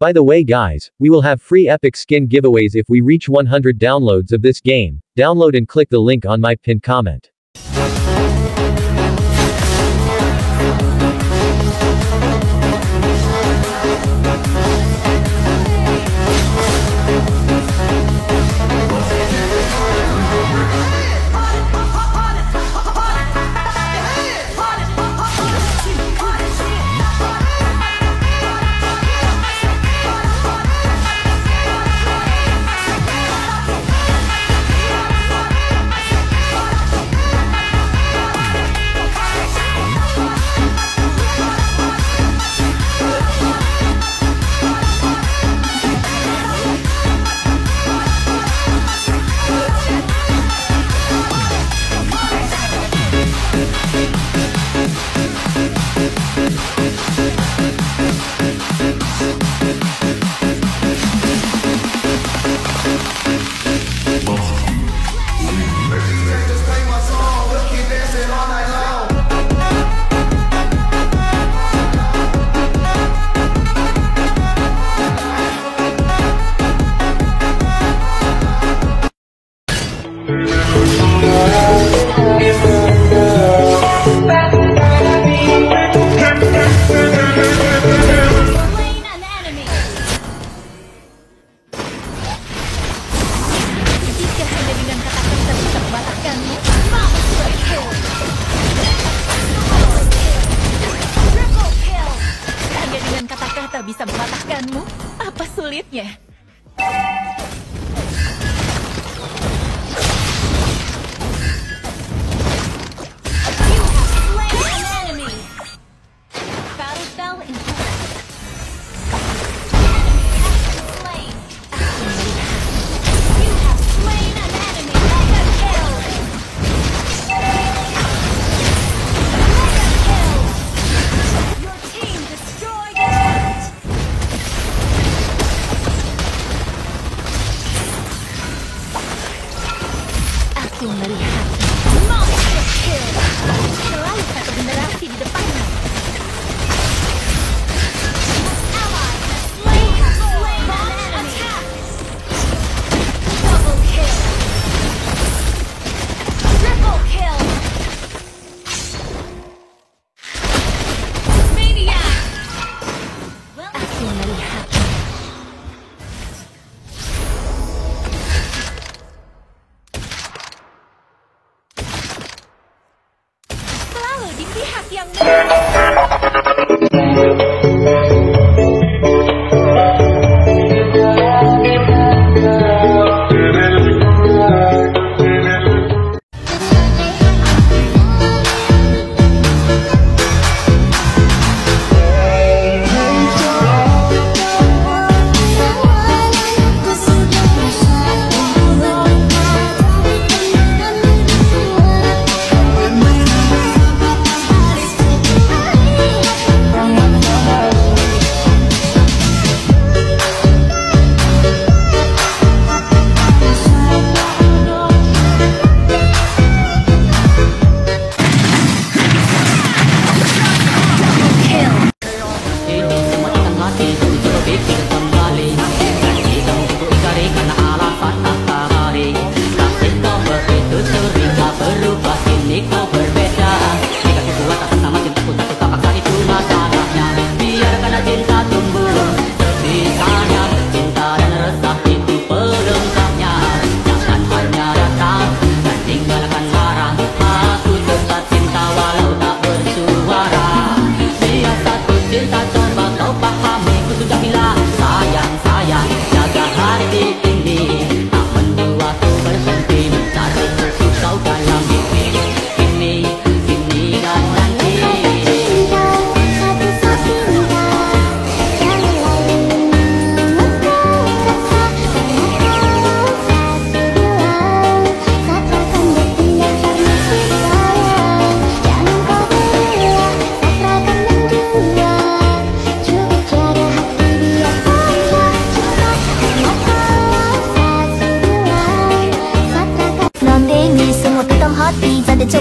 By the way guys, we will have free epic skin giveaways if we reach 100 downloads of this game. Download and click the link on my pinned comment. Mematahkanmu, apa sulitnya?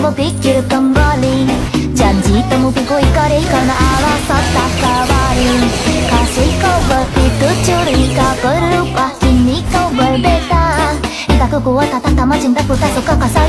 をピッキュトンボリじゃんじともピコイカリコの争った代わり kasih kau begitu curiga berubah kini kau berbeda Ikaku kuat tak sama cinta suka kasar.